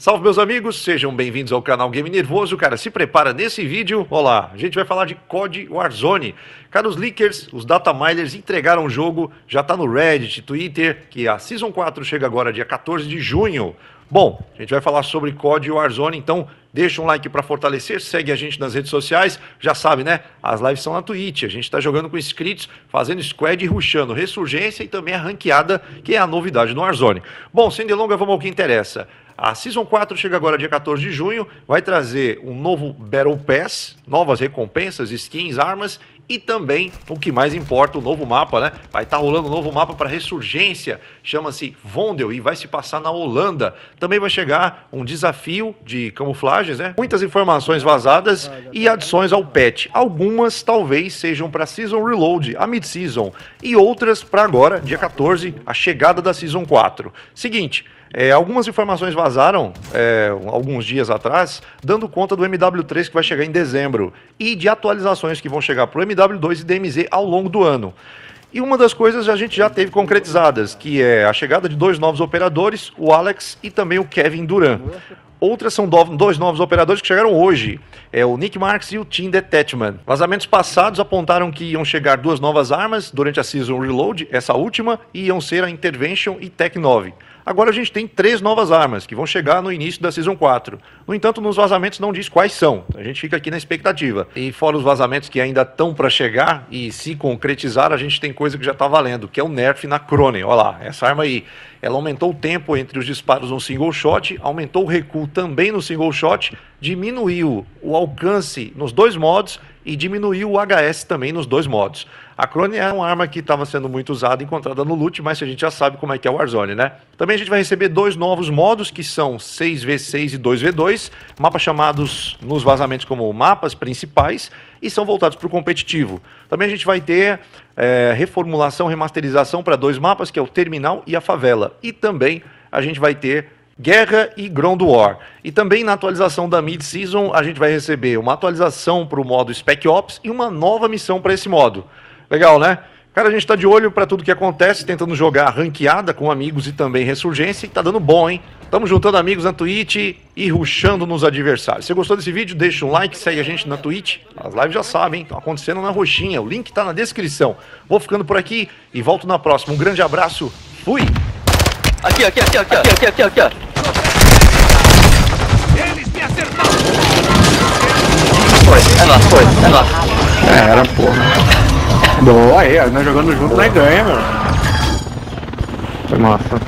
Salve meus amigos, sejam bem-vindos ao canal Game Nervoso. Cara, se prepara nesse vídeo. Olá, a gente vai falar de COD Warzone. Cara, os leakers, os data miners entregaram o jogo, já tá no Reddit, Twitter, que a Season 4 chega agora dia 14 de junho. Bom, a gente vai falar sobre COD Warzone, então deixa um like para fortalecer, segue a gente nas redes sociais, já sabe, né? As lives são na Twitch, a gente está jogando com inscritos, fazendo squad e rushando Ressurgência e também a ranqueada, que é a novidade no Warzone. Bom, sem delongas, vamos ao que interessa. A Season 4 chega agora dia 14 de junho, vai trazer um novo Battle Pass, novas recompensas, skins, armas e também, o que mais importa, o novo mapa, né? Vai estar tá rolando um novo mapa para Ressurgência, chama-se Vondel e vai se passar na Holanda. Também vai chegar um desafio de camuflagens, né? Muitas informações vazadas e adições ao patch. Algumas talvez sejam para Season Reload, a Mid-Season, e outras para agora, dia 14, a chegada da Season 4. Seguinte, é, algumas informações vazaram é, alguns dias atrás, dando conta do MW3 que vai chegar em dezembro e de atualizações que vão chegar para o MW2 e DMZ ao longo do ano. E uma das coisas a gente já teve concretizadas, que é a chegada de dois novos operadores, o Alex e também o Kevin Duran. Outras são dois novos operadores que chegaram hoje, é o Nick Marks e o Team Detachment. Vazamentos passados apontaram que iam chegar duas novas armas durante a Season Reload, essa última, e iam ser a Intervention e Tech 9. Agora a gente tem três novas armas que vão chegar no início da Season 4. No entanto, nos vazamentos não diz quais são. A gente fica aqui na expectativa. E fora os vazamentos que ainda estão para chegar e se concretizar, a gente tem coisa que já está valendo, que é o nerf na Cronen. Olha lá, essa arma aí. Ela aumentou o tempo entre os disparos no single shot, aumentou o recuo também no single shot, diminuiu o alcance nos dois modos e diminuiu o HS também nos dois modos. A Crone é uma arma que estava sendo muito usada, encontrada no loot, mas a gente já sabe como é que é o Warzone, né? Também a gente vai receber dois novos modos, que são 6v6 e 2v2, mapas chamados nos vazamentos como mapas principais, e são voltados para o competitivo. Também a gente vai ter é, reformulação, remasterização para dois mapas, que é o Terminal e a Favela. E também a gente vai ter Guerra e Ground War. E também na atualização da Mid-Season, a gente vai receber uma atualização para o modo Spec Ops e uma nova missão para esse modo. Legal, né? Cara, a gente tá de olho para tudo que acontece, tentando jogar ranqueada com amigos e também ressurgência, e tá dando bom, hein? Tamo juntando amigos na Twitch e ruxando nos adversários. Se gostou desse vídeo, deixa um like, segue a gente na Twitch. As lives já sabem, estão acontecendo na roxinha. O link tá na descrição. Vou ficando por aqui e volto na próxima. Um grande abraço. Fui! Aqui, aqui, aqui, aqui, aqui, aqui, aqui, aqui. É nóis, foi, é nóis. É, era porra. Boa, aí, nós jogando junto, nós ganha, mano. Foi massa.